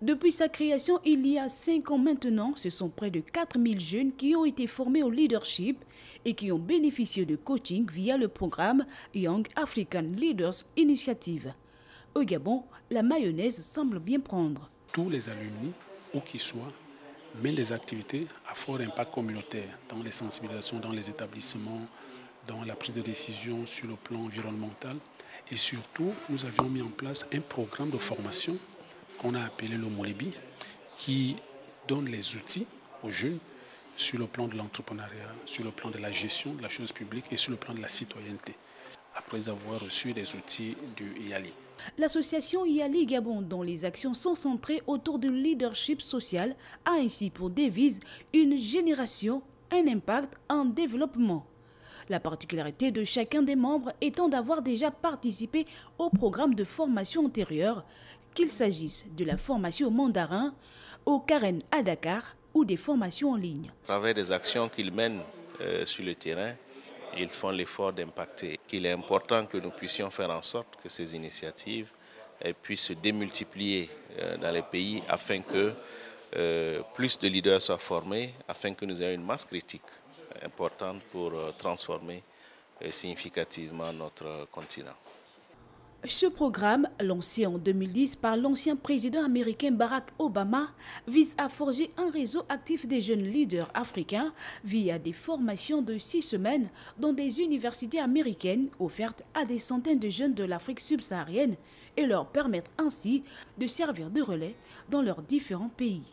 Depuis sa création il y a 5 ans maintenant, ce sont près de 4000 jeunes qui ont été formés au leadership et qui ont bénéficié de coaching via le programme Young African Leaders Initiative. Au Gabon, la mayonnaise semble bien prendre. Tous les alumni, où qu'ils soient, mènent des activités à fort impact communautaire dans les sensibilisations, dans les établissements, dans la prise de décision sur le plan environnemental. Et surtout, nous avions mis en place un programme de formation qu'on a appelé le Molibi, qui donne les outils aux jeunes sur le plan de l'entrepreneuriat, sur le plan de la gestion de la chose publique et sur le plan de la citoyenneté, après avoir reçu les outils du IALI. L'association IALI Gabon, dont les actions sont centrées autour du leadership social, a ainsi pour devise une génération, un impact, un développement. La particularité de chacun des membres étant d'avoir déjà participé au programme de formation antérieure, qu'il s'agisse de la formation mandarin, au Karen à Dakar ou des formations en ligne. À travers des actions qu'ils mènent euh, sur le terrain, ils font l'effort d'impacter. Il est important que nous puissions faire en sorte que ces initiatives euh, puissent se démultiplier euh, dans les pays afin que plus de leaders soient formés, afin que nous ayons une masse critique importante pour euh, transformer euh, significativement notre continent. Ce programme, lancé en 2010 par l'ancien président américain Barack Obama, vise à forger un réseau actif des jeunes leaders africains via des formations de six semaines dans des universités américaines offertes à des centaines de jeunes de l'Afrique subsaharienne et leur permettre ainsi de servir de relais dans leurs différents pays.